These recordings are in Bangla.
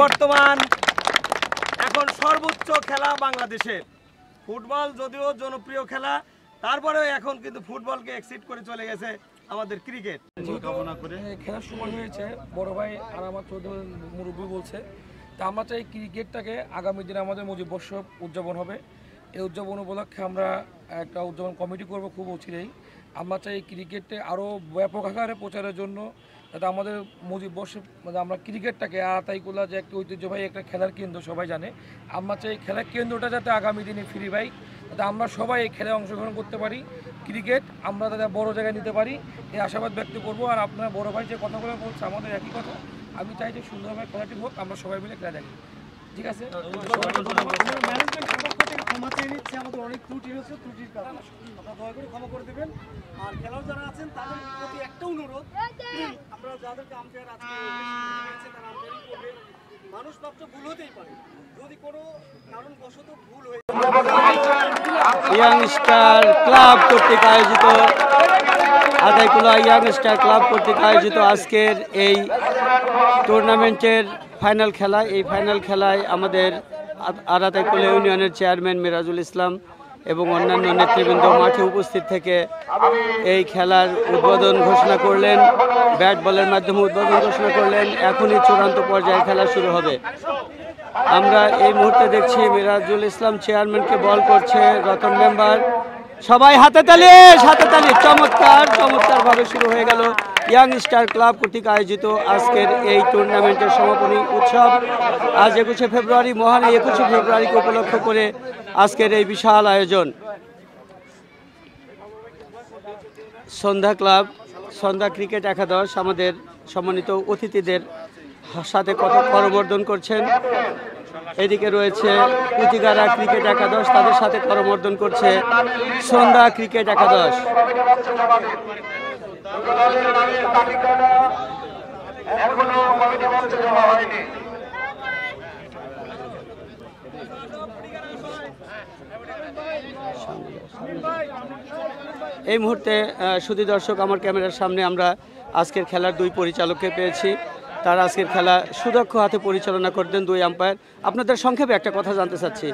বর্তমান এখন সর্বোচ্চ খেলা বাংলাদেশের। ফুটবল যদিও জনপ্রিয় খেলা তারপরেও এখন কিন্তু ফুটবলকে এক্সিট করে চলে গেছে আমাদের ক্রিকেট। কামনা করে। খেলার সময় হয়েছে। বড় ভাই আর আমার চৌধুরী মুরব্বী বলছে তা আমরা চাই ক্রিকেটটাকে আগামী দিনে আমাদের মুজিব বর্ষ উদযাপন হবে। এই উদযাপন উপলক্ষে আমরা একটা উদযাপন কমিটি করব খুব অচিরেই। আমরা চাই ক্রিকেটে আরও ব্যাপক আকারে প্রচারের জন্য যাতে আমাদের মুজিব বসে মানে আমরা ক্রিকেটটাকে আতাইকুলা যে একটা ঐতিহ্যবাহী একটা খেলার কেন্দ্র সবাই জানে। আমরা চাই খেলার কেন্দ্রটা যাতে আগামী দিনে ফ্রি পাই যাতে আমরা সবাই এই খেলায় অংশগ্রহণ করতে পারি। ক্রিকেট আমরা যাতে বড় জায়গায় নিতে পারি এই আশাবাদ ব্যক্ত করব। আর আপনার বড় ভাই যে কথাগুলো বলছে আমাদের একই কথা। আমি চাই যে সুন্দরভাবে খেলাটি হোক আমরা সবাই মিলে খেলা দেখি। ঠিক আছে? ক্ষমা আমাদের অনেক ত্রুটি ত্রুটির কারণে। আপনারা দয়া করে ক্ষমা করে দেবেন। আর খেলোয়াড় যারা আছেন, তাদের প্রতি একটা অনুরোধ। আমরা যাদেরকে আম্পায়ার আজকে তারা করবে। মানুষ ভুল হতেই পারে। যদি কোনো কারণবশত ভুল হয়ে ইয়াং স্টার ক্লাব কর্তৃক আয়োজিত আদাইকুলা ইয়াং স্টার ক্লাব কর্তৃক আয়োজিত আজকের এই টুর্নামেন্টের ফাইনাল খেলা, এই ফাইনাল খেলায় আমাদের আরাতাইকুলা ইউনিয়নের চেয়ারম্যান মিরাজুল ইসলাম এবং অন্যান্য নেতৃবৃন্দ মাঠে উপস্থিত থেকে এই খেলার উদ্বোধন ঘোষণা করলেন। ব্যাট বলের মাধ্যমে উদ্বোধন ঘোষণা করলেন। এখনই চূড়ান্ত পর্যায়ে খেলা শুরু হবে। আমরা এই মুহূর্তে দেখছি মিরাজুল ইসলাম চেয়ারম্যানকে বল করছে রতন মেম্বার। সবাই হাতে তালি হাতে তালি। চমৎকার চমৎকার ভাবে শুরু হয়ে গেল। ইয়াং স্টার ক্লাব কর্তৃক আয়োজিত আজকের এই টুর্নামেন্টের সমাপনী উৎসব। আজ একুশে ফেব্রুয়ারি, মহান একুশে ফেব্রুয়ারিকে উপলক্ষ করে আজকের এই বিশাল আয়োজন। সন্ধ্যা ক্লাব, সন্ধ্যা ক্রিকেট একাদশ আমাদের সম্মানিত অতিথিদের সাথে কথা করবর্ধন করছেন। এদিকে রয়েছে পুঁতিগারা ক্রিকেট একাদশ, তাদের সাথে করমর্দন করছে সন্ধ্যা ক্রিকেট একাদশ। এই মুহূর্তে সুধী দর্শক আমার ক্যামেরার সামনে আমরা আজকের খেলার দুই পরিচালককে পেয়েছি। তারা আজকের খেলা সুদক্ষ হাতে পরিচালনা করতেন দুই আম্পায়ার আপনাদের সংক্ষেপে একটা কথা জানতে চাচ্ছি।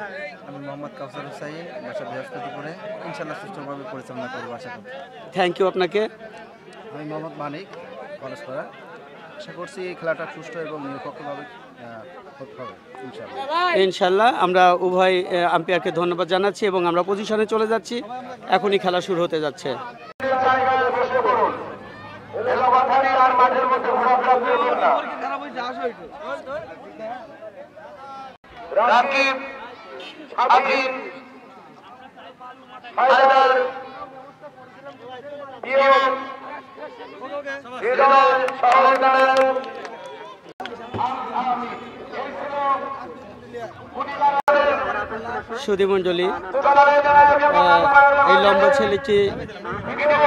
আমি মোহাম্মদ কাউসার হুসাইন বাসা বৃহস্পতিপুরে। ইনশাল্লাহ সুষ্ঠুভাবে পরিচালনা করব আশা করি থ্যাংক ইউ আপনাকে। আমি মোহাম্মদ মানিক কলেজপাড়া আশা করছি এই খেলাটা সুষ্ঠু এবং নিরপেক্ষভাবে ইনশাল্লাহ আমরা উভয় আম্পায়ারকে ধন্যবাদ জানাচ্ছি এবং আমরা পজিশনে চলে যাচ্ছি। এখনই খেলা শুরু হতে যাচ্ছে। রাকিব হাবিব হায়দার সহকার এই লম্বা ছেলেটি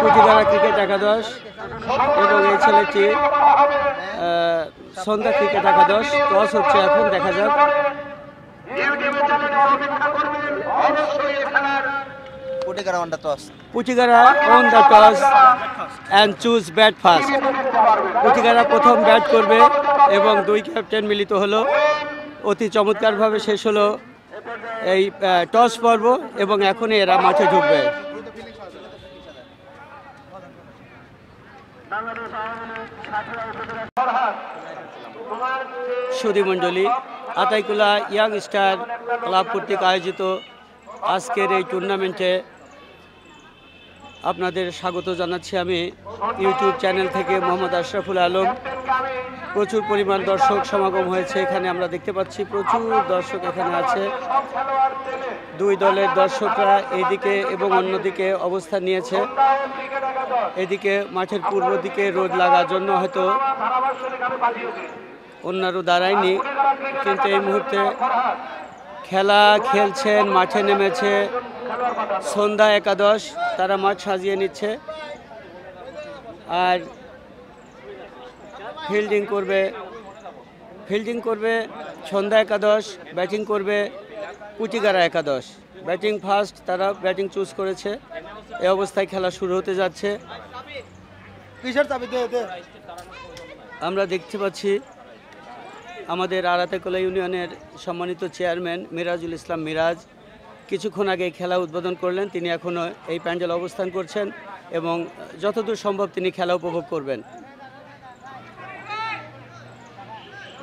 পুঁথিগাড়া ক্রিকেট একাদশ এবং এই ছেলেটি সন্ধ্যা ক্রিকেট একাদশ। টস হচ্ছে এখন, দেখা যাক ইউটিউবে চ্যানেলে অপেক্ষা করবেন অবশ্যই এই খেলার কোটিকারা won the toss পুঁথিগাড়া on the toss and choose bat first পুঁথিগাড়া প্রথম ব্যাট করবে এবং দুই ক্যাপ্টেন মিলিত হলো। অতি চমৎকারভাবে শেষ হলো এই টস পর্ব এবং এখনই এরা মাঠে ঢুকবে। সুধী মণ্ডলী আতাইকুলা ইয়াং স্টার ক্লাব কর্তৃক আয়োজিত আজকের এই টুর্নামেন্টে আপনাদের স্বাগত জানাচ্ছি আমি ইউটিউব চ্যানেল থেকে মোহাম্মদ আশরাফুল আলম। প্রচুর পরিমাণ দর্শক সমাগম হয়েছে এখানে, আমরা দেখতে পাচ্ছি প্রচুর দর্শক এখানে আছে। দুই দলের দর্শকরা এইদিকে এবং অন্যদিকে অবস্থান নিয়েছে। এদিকে মাঠের পূর্ব দিকে রোদ লাগার জন্য হয়তো অন্যান্য দাঁড়ায়নি কিন্তু এই মুহূর্তে খেলা খেলছেন, মাঠে নেমেছে সন্ধ্যা একাদশ তারা মাঠ সাজিয়ে নিচ্ছে। আর ফিল্ডিং করবে ফিল্ডিং করবে সন্ধ্যা একাদশ ব্যাটিং করবে পুটিগারা একাদশ। ব্যাটিং ফার্স্ট তারা ব্যাটিং চুজ করেছে। এ অবস্থায় খেলা শুরু হতে যাচ্ছে। আমরা দেখতে পাচ্ছি আমাদের আরাতেকলা ইউনিয়নের সম্মানিত চেয়ারম্যান মিরাজুল ইসলাম মিরাজ। কিছুক্ষণ আগে খেলা উদ্বোধন করলেন, তিনি এখনও এই প্যান্ডেল অবস্থান করছেন এবং যতদূর সম্ভব তিনি খেলা উপভোগ করবেন।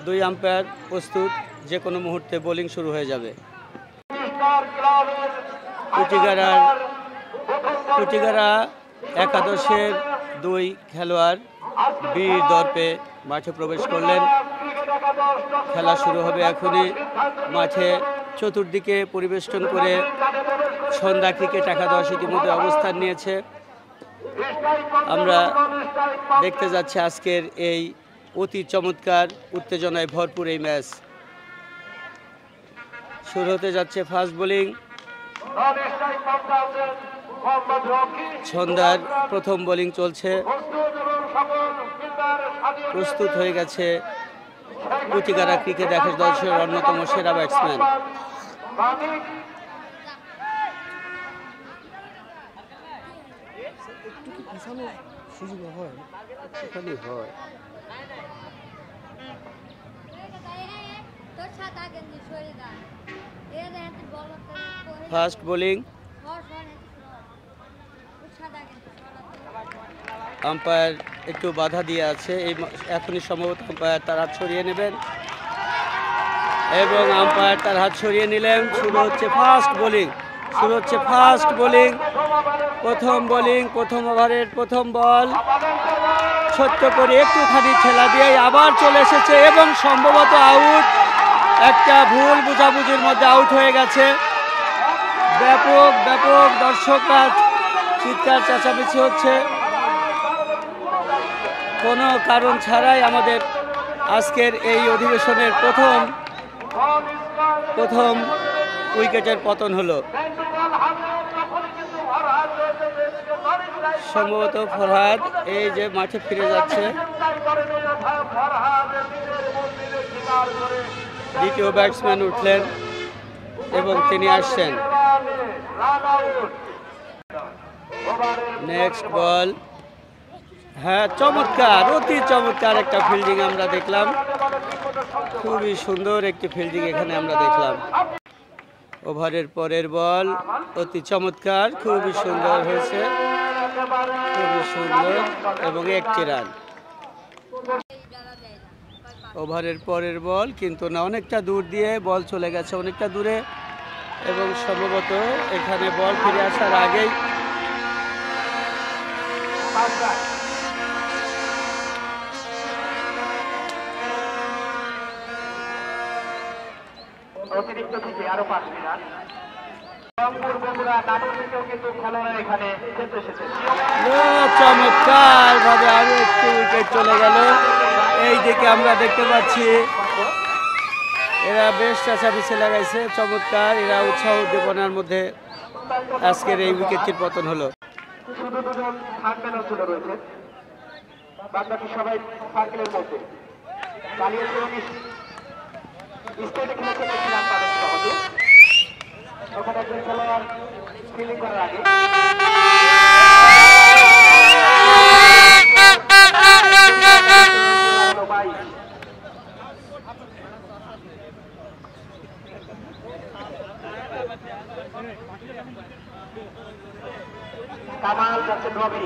দুই আম্পায়ার প্রস্তুত যে কোনো মুহূর্তে বোলিং শুরু হয়ে যাবে। কুটিগাড়ার কুটিগাড়া একাদশের দুই খেলোয়াড় বীর দর্পে মাঠে প্রবেশ করলেন। খেলা শুরু হবে এখনই। মাঠে চতুর্দিকে পরিবেষ্টন করে সন্ধ্যা ক্রিকেট দশ ইতিমধ্যে অবস্থান নিয়েছে। আমরা দেখতে যাচ্ছি আজকের এই অতি চমৎকার, উত্তেজনায় ভরপুর এই ম্যাচ। শুরু হতে যাচ্ছে ফাস্ট বোলিং। সন্ধ্যার প্রথম বোলিং চলছে। প্রস্তুত হয়ে গেছে কুচিগারা ক্রিকেট একাদশের অন্যতম সেরা ব্যাটসম্যান হয়। ফার্স্ট বোলিং সর সর তোর সাদা গেঞ্জি সরা আম্পায়ার একটু বাধা দিয়ে আছে, এই এখনই সম্ভবত আম্পায়ার তার হাত ছড়িয়ে নেবেন। এবং আম্পায়ার তার হাত ছড়িয়ে নিলেন, শুরু হচ্ছে ফার্স্ট বোলিং শুরু হচ্ছে ফার্স্ট বোলিং প্রথম বোলিং প্রথম ওভারের প্রথম বল। ছোট্ট করে একটুখানি ঠেলা দিয়ে আবার চলে এসেছে এবং সম্ভবত আউট একটা ভুল বুঝাবুঝির মধ্যে আউট হয়ে গেছে। ব্যাপক ব্যাপক দর্শকরা চিৎকার চেঁচামেচি হচ্ছে। কোনো কারণ ছাড়াই আমাদের আজকের এই অধিবেশনের প্রথম প্রথম উইকেটের পতন হলো। সম্ভবত ফরহাদ এই যে মাঠে ফিরে যাচ্ছে। দ্বিতীয় ব্যাটসম্যান উঠলেন এবং তিনি আসছেন। নেক্সট বল হ্যাঁ চমৎকার, অতি চমৎকার একটা ফিল্ডিং আমরা দেখলাম। খুবই সুন্দর একটি ফিল্ডিং এখানে আমরা দেখলাম। ওভারের পরের বল অতি চমৎকার, খুবই সুন্দর হয়েছে। খুবই সুন্দর এবং একটি রান ওভারের পরের বল কিন্তু না, অনেকটা দূর দিয়ে বল চলে গেছে, অনেকটা দূরে। এবং সম্ভবত এখানে বল ফিরে আসার আগেই অতিরিক্ত থেকে আরও পাঁচ রান রংপুর বগুড়া নাটোর থেকেও কিন্তু খেলোয়াড়রা এখানে খেলতে এসেছে। চমৎকার ভাবে আরও একটু উইকেট চলে গেল। এই দিকে আমরা দেখতে পাচ্ছি এরা বেশ লাগাইছে চমৎকার এরা উৎসাহ উদ্দীপনার মধ্যে আজকের এই উইকেটটির পতন হলো। শুধু দুজন থার্ড তুলে রয়েছে। বাদ বাকি সবাই সার্কেলের মধ্যে। চালিয়েছে উনিশ খেলেছেন একটি রান পাবেন সহজে ওখানে একজন খেলোয়াড় ফিল্ডিং করার আগে। কামাল যাচ্ছে রবি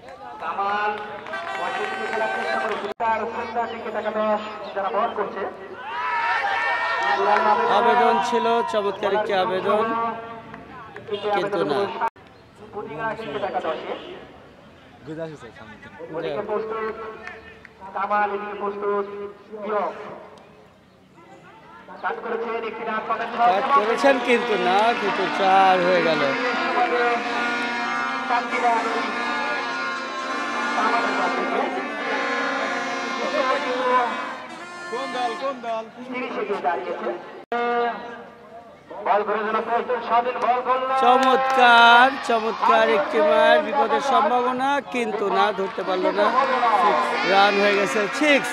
কামাল ওয়াশিংটনে খেলার চেষ্টা করেছে তার সুন্দর ক্রিকেট একাদশ যারা বল করছে। আবেদন ছিল চমৎকার একটি আবেদন কিন্তু না। কামাল এদিকে প্রস্তুত করেছেন কিন্তু না কিন্তু চার হয়ে গেল। চমৎকার চমৎকার একটি মার বিপদের সম্ভাবনা, কিন্তু না ধরতে পারল না। রান হয়ে গেছে সিক্স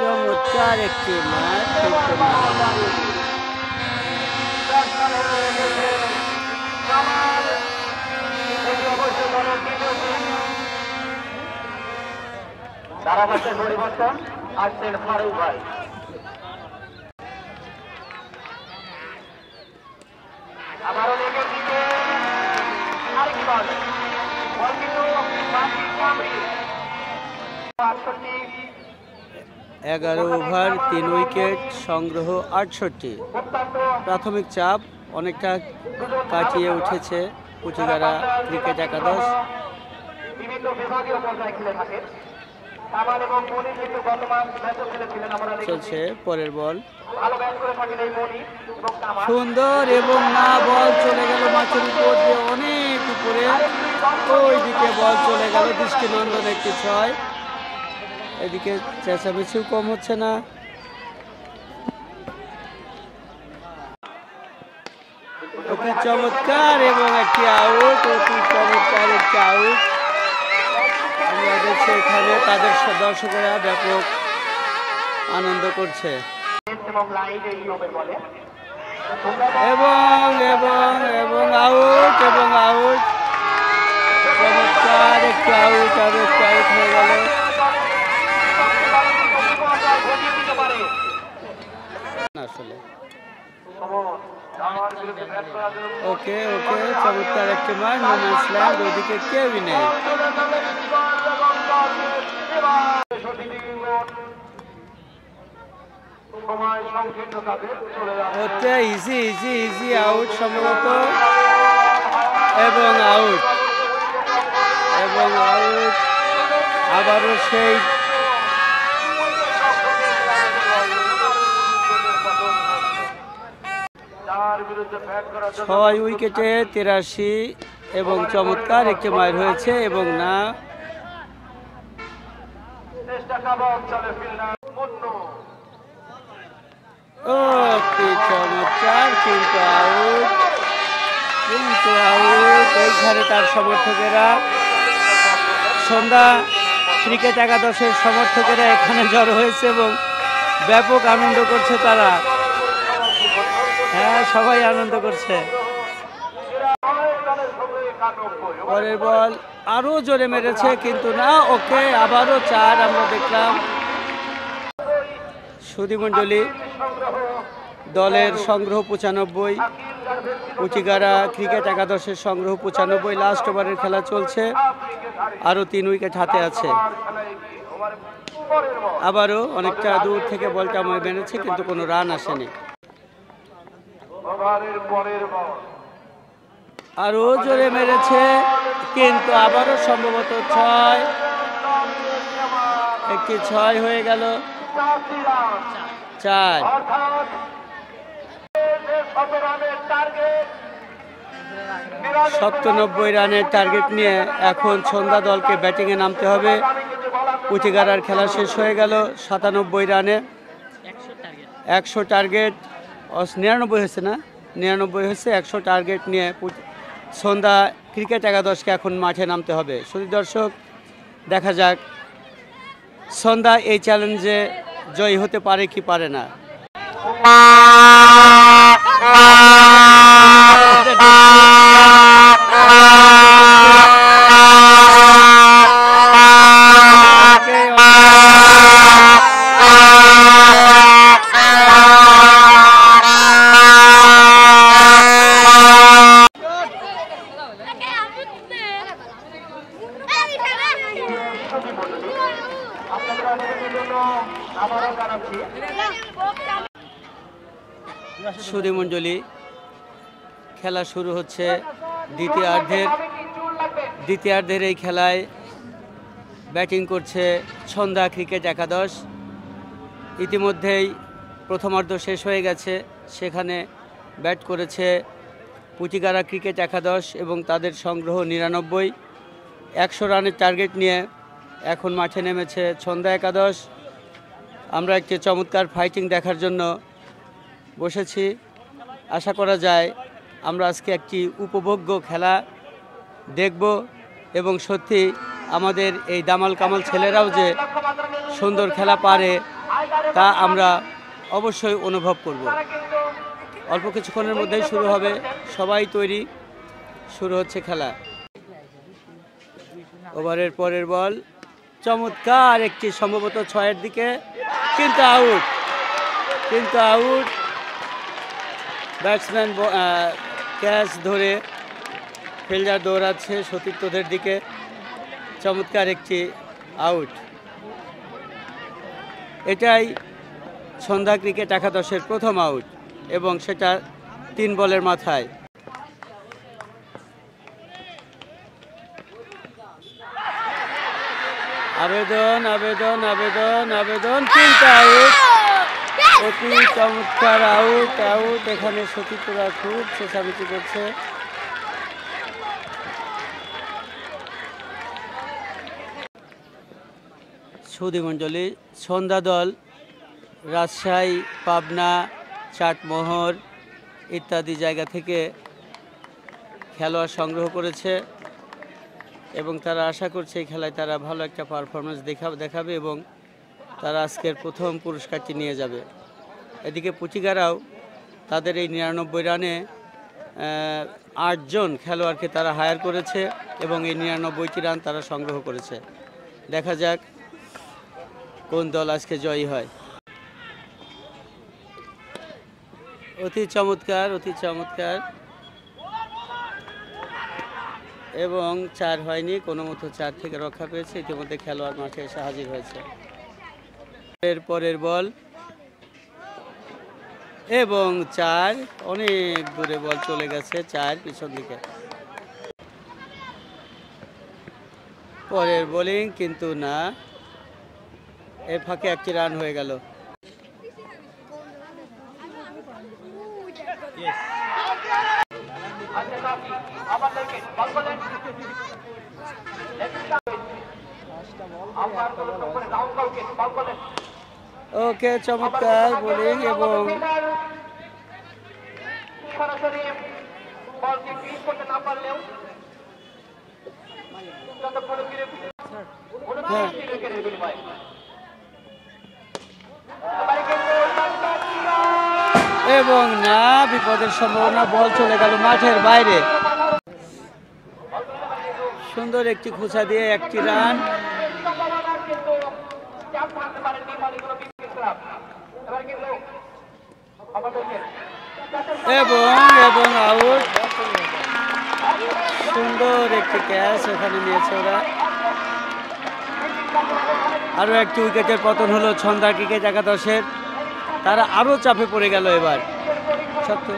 চমৎকার একটি কিন্তু ধারাভাষ্যের পরিবর্তন আসছেন ফারুক ভাই আবারও লেগে দিতে আরেক বল বল কিন্তু আটষট্টি এগারো ওভার তিন উইকেট সংগ্রহ আটষট্টি। প্রাথমিক চাপ অনেকটা কাটিয়ে উঠেছে পুচিগারা ক্রিকেট একাদশ। বিভিন্ন বিভাগীয় পর্যায়ে খেলে থাকেন। চলছে পরের বল। সুন্দর এবং না বল চলে গেল মাছের উপর দিয়ে অনেক উপরে। ওই দিকে বল চলে গেল দৃষ্টিনন্দন একটি ছয়। এদিকে চেঁচামেচিও কম হচ্ছে না। অতি চমৎকার এবং একটি আউট অতি চমৎকার একটি আউট এখানে তাদের দর্শকেরা ব্যাপক আনন্দ করছে। এবং এবং এবং আউট এবং আউট চমৎকার হয়ে গেল। ওকে ওকে, চমৎকার একটি মার নোম্যান্স ল্যান্ড ওইদিকে কেউই নেই। ওটা ইজি ইজি ইজি আউট সম্ভবত। এবং আউট এবং আউট আবারও সেই ছয় উইকেটে তিরাশি এবং চমৎকার একটি মার হয়েছে এবং না তার সমর্থকেরা। সন্ধ্যা ক্রিকেট একাদশের সমর্থকেরা এখানে জড়ো হয়েছে এবং ব্যাপক আনন্দ করছে তারা। হ্যাঁ সবাই আনন্দ করছে। পরের বল আরও জোরে মেরেছে, কিন্তু না, ওকে আবারও চার, আমরা দেখলাম। সুধীমণ্ডলী দলের সংগ্রহ পঁচানব্বই উচিগারা ক্রিকেট একাদশের সংগ্রহ পঁচানব্বই, লাস্ট ওভারের খেলা চলছে। আরও তিন উইকেট হাতে আছে। আবারও অনেকটা দূর থেকে বলটা আমায় মেরেছে কিন্তু কোনো রান আসেনি। আরও জোরে মেরেছে, কিন্তু আবারও সম্ভবত ছয়। একটি ছয় হয়ে গেল। চার। সপ্তানব্বই রানের টার্গেট নিয়ে এখন সন্ধ্যা দলকে ব্যাটিংয়ে নামতে হবে। পুচিগারার খেলা শেষ হয়ে গেল সাতানব্বই রানে। একশো টার্গেট নিরানব্বই হয়েছে না? নিরানব্বই হয়েছে, একশো টার্গেট নিয়ে সন্ধ্যা ক্রিকেট একাদশকে এখন মাঠে নামতে হবে। শুধু দর্শক, দেখা যাক। সন্ধ্যা এই চ্যালেঞ্জে জয়ী হতে পারে কি পারে না আপনাদের অনেকের জন্য আবারও জানাচ্ছি সুধীমণ্ডলী খেলা শুরু হচ্ছে দ্বিতীয়ার্ধের দ্বিতীয়ার্ধের এই খেলায় ব্যাটিং করছে সন্ধ্যা ক্রিকেট একাদশ। ইতিমধ্যেই প্রথমার্ধ শেষ হয়ে গেছে। সেখানে ব্যাট করেছে পুচিগারা ক্রিকেট একাদশ এবং তাদের সংগ্রহ নিরানব্বই। একশো রানের টার্গেট নিয়ে এখন মাঠে নেমেছে ছন্দা একাদশ। আমরা একটি চমৎকার ফাইটিং দেখার জন্য বসেছি। আশা করা যায় আমরা আজকে একটি উপভোগ্য খেলা দেখব এবং সত্যি আমাদের এই দামাল কামাল ছেলেরাও যে সুন্দর খেলা পারে তা আমরা অবশ্যই অনুভব করব। অল্প কিছুক্ষণের মধ্যেই শুরু হবে। সবাই তৈরি। শুরু হচ্ছে খেলা। ওভারের পরের বল। চমৎকার একটি সম্ভবত ছয়ের দিকে। কিন্তু আউট। কিন্তু আউট। ব্যাটসম্যান ক্যাচ ধরে ফিল্ডার দৌড়াচ্ছে সতীর্থদের দিকে। চমৎকার একটি আউট। এটাই সন্ধ্যা ক্রিকেট একাদশের প্রথম আউট এবং সেটা তিন বলের মাথায়। আবেদন আবেদন আবেদন আবেদন, তিনটা আউট। অতি চমৎকার আউট আউট এখানে সতীপুরা খুব চেঁচামেচি করছে। সৌদি মণ্ডলী, সন্ধ্যা দল, রাজশাহী, পাবনা, চাটমোহর ইত্যাদি জায়গা থেকে খেলোয়াড় সংগ্রহ করেছে এবং তারা আশা করছে এই খেলায় তারা ভালো একটা পারফরমেন্স দেখা দেখাবে এবং তারা আজকের প্রথম পুরস্কারটি নিয়ে যাবে। এদিকে পুচিগারাও তাদের এই নিরানব্বই রানে আটজন খেলোয়াড়কে তারা হায়ার করেছে এবং এই নিরানব্বইটি রান তারা সংগ্রহ করেছে। দেখা যাক কোন দল আজকে জয়ী হয়। অতি চমৎকার অতি চমৎকার। এবং চার হয়নি, কোনো মতো চার থেকে রক্ষা পেয়েছে। ইতিমধ্যে খেলোয়াড় মাঠে এসে হাজির হয়েছে। এর পরের বল এবং চার অনেক দূরে বল চলে গেছে চার পিছন দিকে। পরের বোলিং কিন্তু না এর ফাঁকে একটি রান হয়ে গেল। ওকে চমৎকার বোলিং এবং সরাসরি বলকে ফিট করতে না পারলেও যতক্ষণ ফিরে হ্যাঁ উইকেটের বিনিময়ে এবারে কিন্তু এবং না, বিপদের সম্ভাবনা, বল চলে গেল মাঠের বাইরে। সুন্দর একটি খোঁচা দিয়ে একটি রান। এবং এবং আউট। সুন্দর একটি ক্যাচ ওখানে নিয়েছে ওরা। আরও একটি উইকেটের পতন হলো ছন্দা ক্রিকেট একাদশের। তারা আরও চাপে পড়ে গেল এবার। সত্য।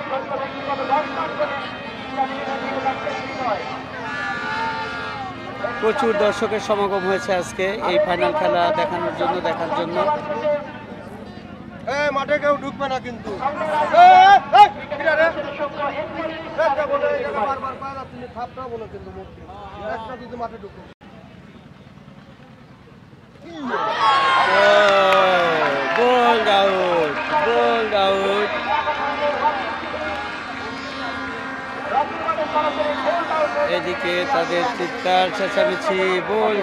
প্রচুর দর্শকের সমাগম হয়েছে আজকে এই ফাইনাল খেলা দেখানোর জন্য, দেখার জন্য। মাঠে কেউ ঢুকবে না কিন্তু। মাঠে ঢুকবে বোল্ড আউট বোল্ড আউট এদিকে তাদের চিৎকার চেঁচামেচি বল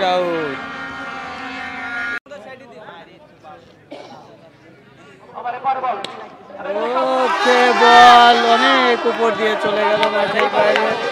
অনেক উপর দিয়ে চলে গেল মাঠের বাইরে।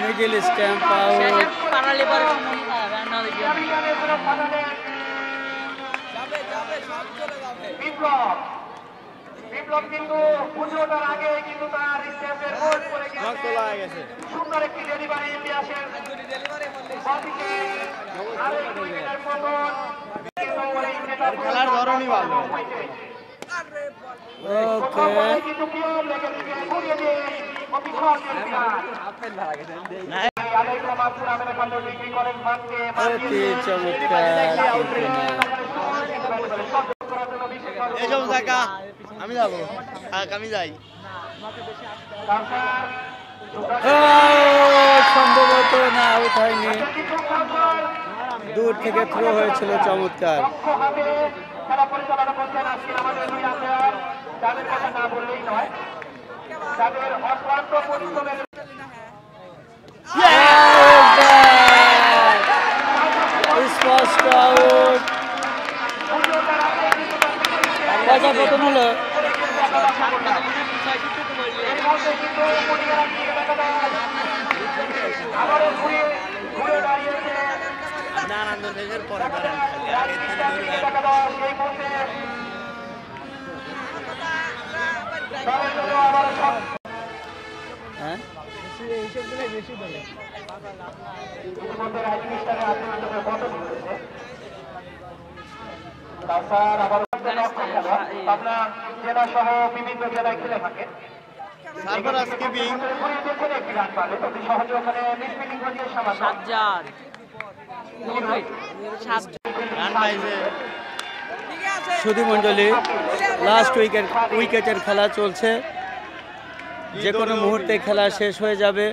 Middle stump out. Biplob Biplob কিন্তু ওঠার আগে কিন্তু তার স্টেপের গোল করে গেছে। সুন্দর একটি ডেলিভারি ইতিহাসের বাদিকে উইকেটের পতন। খেলার ধরনই ভালো। ওকে। চমৎকার। এইসব জায়গা আমি যাব। আমি যাই। সম্ভবত না আউট হয়নি দূর থেকে থ্রো হয়েছিল চমৎকার। তাদের কথা না বললেই নয় তাদের অক্লান্ত পরিশ্রমের স্পষ্ট আউট পয়সা কত হলো আবারও ঘুরে ঘুরে দাঁড়িয়েছে নারায়ণ ভেজের পরে করেন টাকা দেওয়া সেই মুহূর্তে দলের জন্য আবারও সব হ্যাঁ তাছাড়া আবার পাবনা জেলা সহ বিভিন্ন জেলায় খেলে থাকে। মণ্ডলী লাস্ট উইকেট উইকেটের খেলা চলছে। যে কোনো মুহূর্তে খেলা শেষ হয়ে যাবে।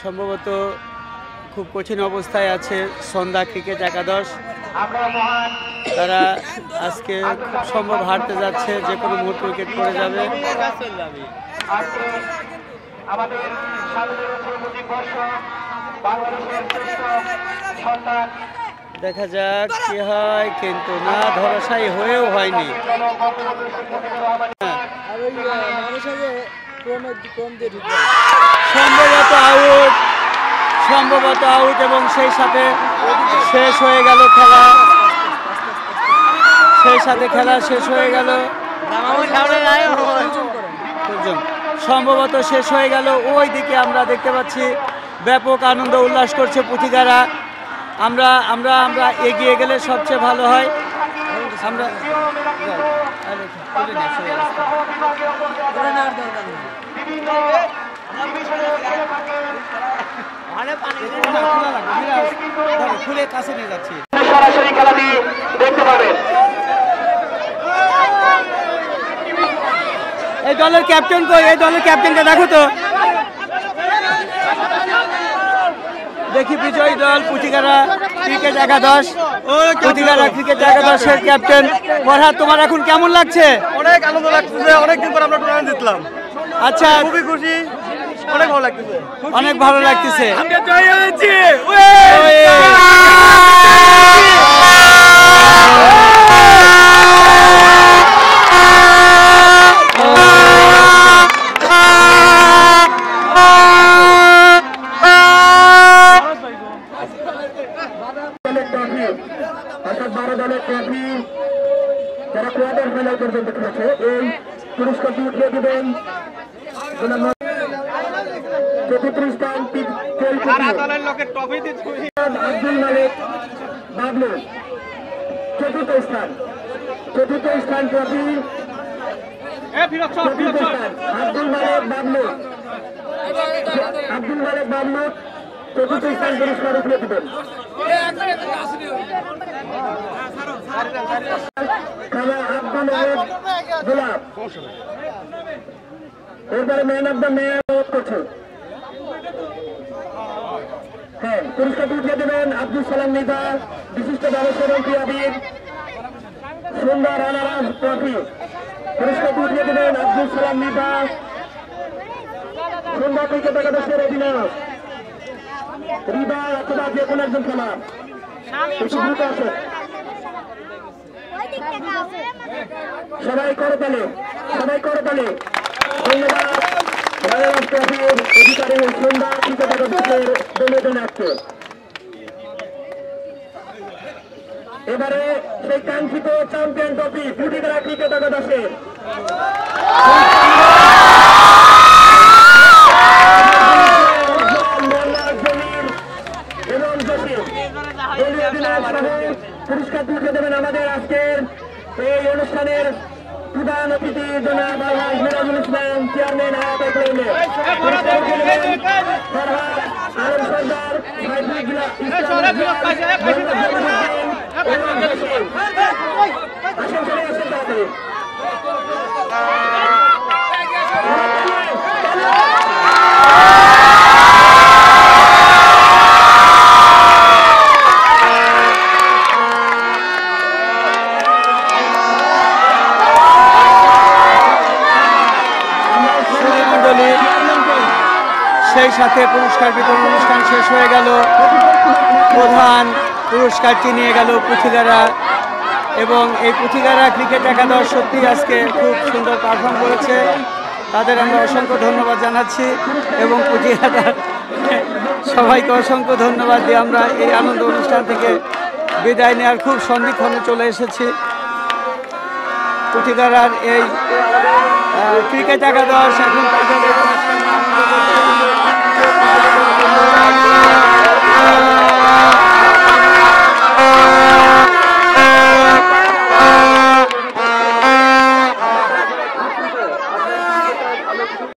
সম্ভবত খুব কঠিন অবস্থায় আছে সন্ধ্যা ক্রিকেট একাদশ। তারা আজকে খুব সম্ভব হারতে যাচ্ছে যে কোনো মুহূর্তে উইকেট পড়ে যাবে। আমাদের সামনে রয়েছে মুজিব বর্ষ বাংলাদেশের শ্রেষ্ঠ সন্তান। দেখা যাক কি হয় কিন্তু না ধরাশায়ী হয়েও হয়নি। হ্যাঁ। সম্ভবত আউট সম্ভবত আউট এবং সেই সাথে শেষ হয়ে গেল খেলা। সেই সাথে খেলা শেষ হয়ে গেল। সম্ভবত শেষ হয়ে গেল। ওই দিকে আমরা দেখতে পাচ্ছি ব্যাপক আনন্দ উল্লাস করছে পুঁথিগারা আমরা আমরা আমরা এগিয়ে গেলে সবচেয়ে ভালো হয়। আমরা খুলে কাছে নিয়ে যাচ্ছি। সরাসরি খেলাটি দেখতে পাবেন এই দলের ক্যাপ্টেন কই? এই দলের ক্যাপ্টেনকে দেখো তো। দেখি বিজয়ী দল পুটিকারা ক্রিকেট একাদশ। পুটিকারা ক্রিকেট একাদশের ক্যাপ্টেন। ফরহাদ তোমার এখন কেমন লাগছে? অনেক আনন্দ লাগতেছে অনেকদিন পর আমরা টুর্নামেন্ট জিতলাম। আচ্ছা। খুবই খুশি। অনেক ভালো লাগতেছে। অনেক ভালো লাগতেছে। যারা কোয়ার্টার ফাইনাল পর্যন্ত খেলেছে এই পুরস্কারটি উঠিয়ে দেবেন। চতুর্থ স্থান আব্দুল মালিক বাবলু চতুর্থ স্থান। চতুর্থ স্থান ট্রফি। স্থান। আব্দুল মালিক বাবলু আব্দুল মালিক বাবলু চতুর্থ স্থান পুরস্কার উঠিয়ে দেবেন। আব্দুল গোলাপ। এরপরে ম্যান অফ দ্য ম্যাচ করছে। হ্যাঁ পুরস্কারটি উঠিয়ে দেবেন আব্দুল সালাম নিদা বিশিষ্ট ব্যবসায়ী এবং ক্রীড়াবিদ সুন্দর রানারাজ ট্রফি। পুরস্কারটি উঠিয়ে দেবেন আব্দুল সালাম নিদা সুন্দর ক্রিকেট একাদশের অধিনায়ক। হৃদয় অথবা যে কোনো একজন খেলোয়াড়। একটু দ্রুত আসে। ওই দিকটা কাছে সবাই করে তালে, সবাই করে তালে। ধন্যবাদ। একাদশের দলে দলে এবারে সেই কাঙ্ক্ষিত চ্যাম্পিয়ন ট্রফি ফুটিগড়া ক্রিকেট একাদশের পুরস্কার তুলে দেবেন আমাদের আজকের এই অনুষ্ঠানের প্রধান অতিথি জনাব আলহাজ মিরাজুল ইসলাম চেয়ারম্যান আয়াত ইব্রাহিমের আলম সর্দার সেই সাথে পুরস্কার বিতরণ অনুষ্ঠান শেষ হয়ে গেল। প্রধান পুরস্কারটি নিয়ে গেল পুঁথিগারা এবং এই পুঁথিগারা ক্রিকেট একাদশ সত্যি আজকে খুব সুন্দর পারফর্ম করেছে। তাদের আমরা অসংখ্য ধন্যবাদ জানাচ্ছি এবং পুঁথিগারা সবাইকে অসংখ্য ধন্যবাদ দিয়ে আমরা এই আনন্দ অনুষ্ঠান থেকে বিদায় নেওয়ার খুব সন্ধিক্ষণে চলে এসেছি। পুঁথিগারার এই ক্রিকেট একাদশ এখন